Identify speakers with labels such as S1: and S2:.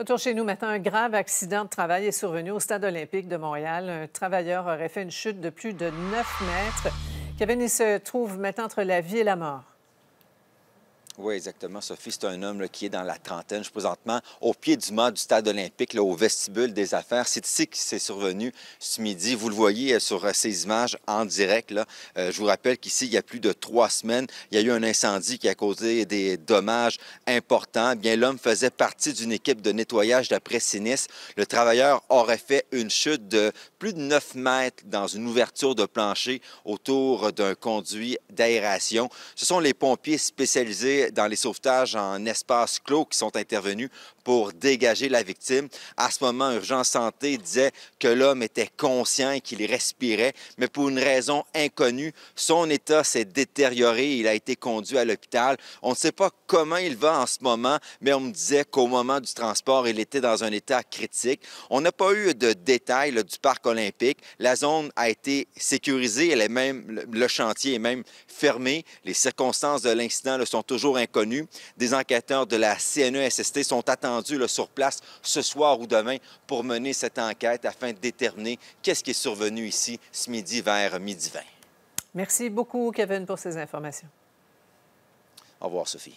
S1: Retour chez nous maintenant. Un grave accident de travail est survenu au Stade olympique de Montréal. Un travailleur aurait fait une chute de plus de 9 mètres. Kevin, il se trouve maintenant entre la vie et la mort.
S2: Oui, exactement. Sophie, c'est un homme qui est dans la trentaine. Je présentement au pied du mât du stade olympique, là, au vestibule des affaires. C'est ici que c'est survenu ce midi. Vous le voyez euh, sur euh, ces images en direct. Là. Euh, je vous rappelle qu'ici, il y a plus de trois semaines, il y a eu un incendie qui a causé des dommages importants. Bien, l'homme faisait partie d'une équipe de nettoyage d'après sinistre. Le travailleur aurait fait une chute de plus de 9 mètres dans une ouverture de plancher autour d'un conduit d'aération. Ce sont les pompiers spécialisés dans les sauvetages en espace clos qui sont intervenus pour dégager la victime. À ce moment, Urgence Santé disait que l'homme était conscient et qu'il respirait, mais pour une raison inconnue, son état s'est détérioré. Il a été conduit à l'hôpital. On ne sait pas comment il va en ce moment, mais on me disait qu'au moment du transport, il était dans un état critique. On n'a pas eu de détails du parc olympique. La zone a été sécurisée. Elle est même, le chantier est même fermé. Les circonstances de l'incident sont toujours inconnues. Des enquêteurs de la CNESST sont attendus sur place ce soir ou demain pour mener cette enquête afin de déterminer qu'est-ce qui est survenu ici ce midi vers midi 20.
S1: Merci beaucoup, Kevin, pour ces informations.
S2: Au revoir, Sophie.